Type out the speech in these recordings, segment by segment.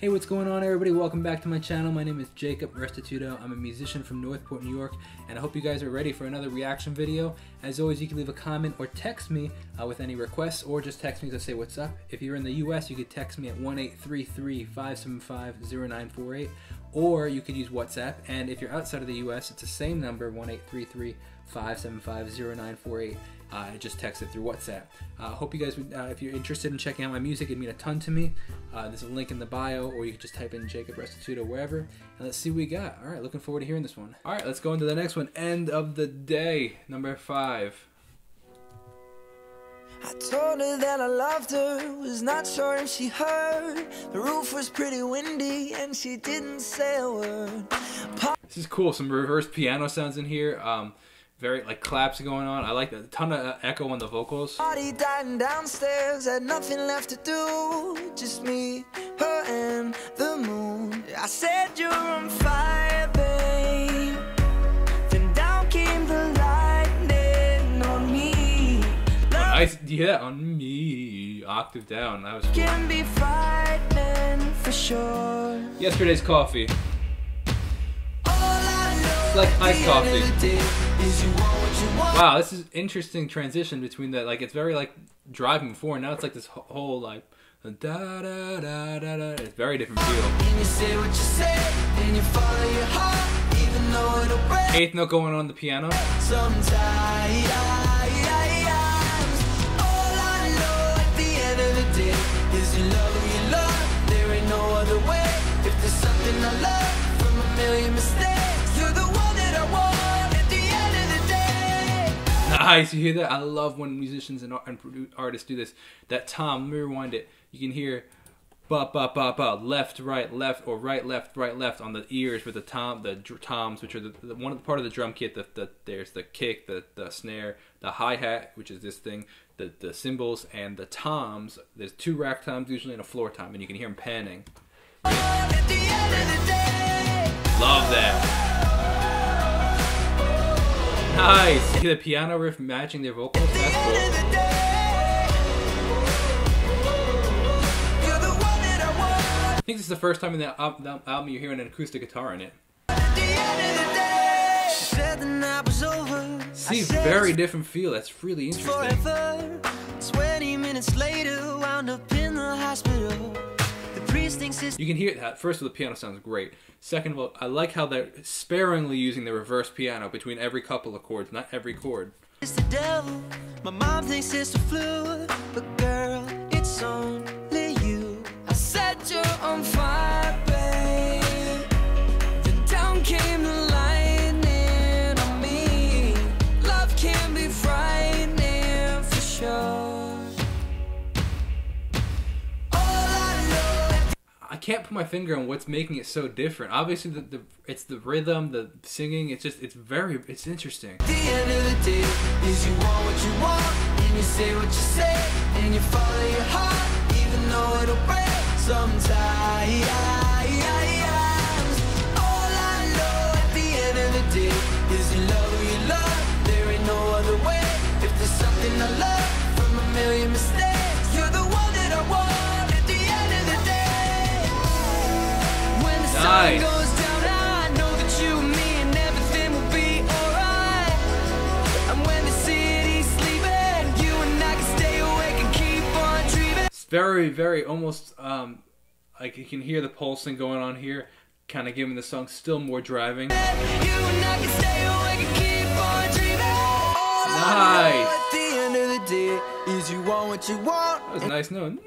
Hey, what's going on, everybody? Welcome back to my channel. My name is Jacob Restituto. I'm a musician from Northport, New York, and I hope you guys are ready for another reaction video. As always, you can leave a comment or text me uh, with any requests, or just text me to say what's up. If you're in the U.S., you could text me at 1-833-575-0948, or you could use WhatsApp. And if you're outside of the U.S., it's the same number, 1-833-575-0948. Uh, just text it through WhatsApp. I uh, hope you guys would, uh, if you're interested in checking out my music, it'd mean a ton to me. Uh, there's a link in the bio, or you can just type in Jacob Restituto wherever, and let's see what we got. All right, looking forward to hearing this one. All right, let's go into the next one. End of the day, number five. I told her that I loved her, was not sure if she heard. The roof was pretty windy and she didn't say a word. this is cool, some reverse piano sounds in here. Um, very like claps going on. I like a ton of uh, echo on the vocals. Party dying downstairs, had nothing left to do. Just me, her, and the moon. I said you're on fire, babe. Then down came the lightning on me. Oh, nice, yeah, on me. Octave down. That was cool. Can be frightening for sure. Yesterday's coffee. It's like iced coffee. Wow, this is interesting transition between that. Like it's very like driving before, now it's like this whole like da da da da da. It's very different feel. Eighth note going on the piano. Nice, you hear that? I love when musicians and, and artists do this. That tom, let me rewind it. You can hear ba ba ba ba left right left or right left right left on the ears with the tom the toms which are the, the one part of the drum kit. The, the there's the kick, the the snare, the hi hat which is this thing, the the cymbals and the toms. There's two rack toms usually and a floor tom, and you can hear them panning. Love that. Nice! See the piano riff matching their vocals? That's cool. I think this is the first time in the album you're hearing an acoustic guitar in it. See, very different feel. That's really interesting. 20 minutes later, wound up in the hospital. You can hear that. First of all, the piano sounds great. Second of all, I like how they're sparingly using the reverse piano between every couple of chords, not every chord. It's the devil. My mom thinks it's the flu, but girl, it's only can't put my finger on what's making it so different. Obviously, the, the it's the rhythm, the singing. It's just it's very it's interesting. The end of the day is you want what you want, and you say what you say, and you follow your heart, even though it'll break sometimes. All I know at the end of the day is you love very, very almost um, like you can hear the pulsing going on here, kind of giving the song still more driving. Nice. That was nice note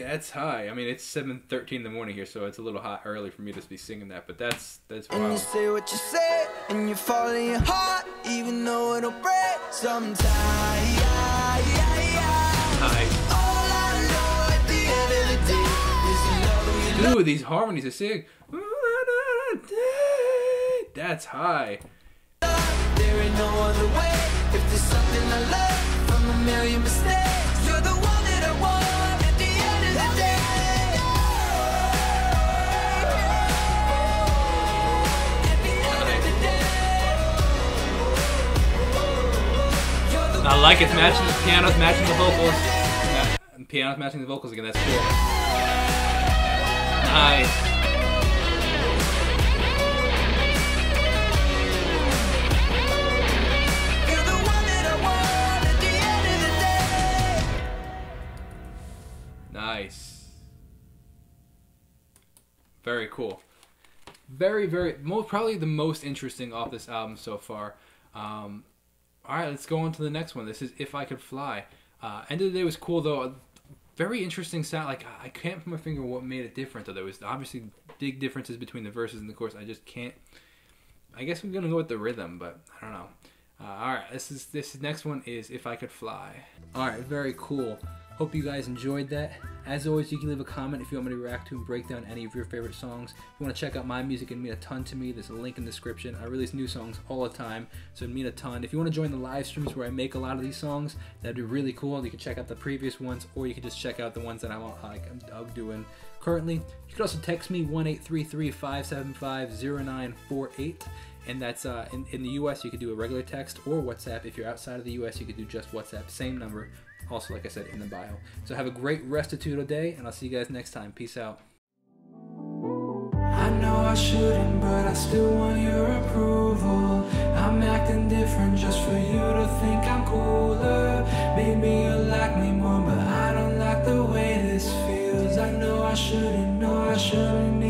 that's high. I mean, it's seven thirteen in the morning here, so it's a little hot early for me to be singing that. But that's that's wild. And you say what you say, and you follow your heart, even though it'll break sometimes. Dude, these harmonies are sick. That's high. There ain't no other way. If there's something I love from a million mistakes, you're the one that I want. I like it's matching the piano's matching the vocals. piano's matching the vocals again. That's cool. Nice. Nice. Very cool. Very, very, most probably the most interesting off this album so far. Um, all right, let's go on to the next one. This is "If I Could Fly." Uh, end of the day was cool though. Very interesting sound. Like I can't put my finger on what made it different though. There was obviously big differences between the verses and the chorus. I just can't. I guess I'm gonna go with the rhythm, but I don't know. Uh, all right, this is this next one is "If I Could Fly." All right, very cool. Hope you guys enjoyed that. As always, you can leave a comment if you want me to react to and break down any of your favorite songs. If you want to check out my music, it mean a ton to me. There's a link in the description. I release new songs all the time, so it mean a ton. If you want to join the live streams where I make a lot of these songs, that'd be really cool. You can check out the previous ones, or you can just check out the ones that I'm like I'm doing currently. You can also text me one 575 0948 and that's uh, in, in the US you could do a regular text or WhatsApp. If you're outside of the US, you could do just WhatsApp, same number, also, like I said, in the bio. So have a great restituto day, and I'll see you guys next time. Peace out. I know I shouldn't, but I still want your approval. I'm acting different just for you to think I'm cooler. Maybe you like me more, but I don't like the way this feels. I know I shouldn't, know I shouldn't.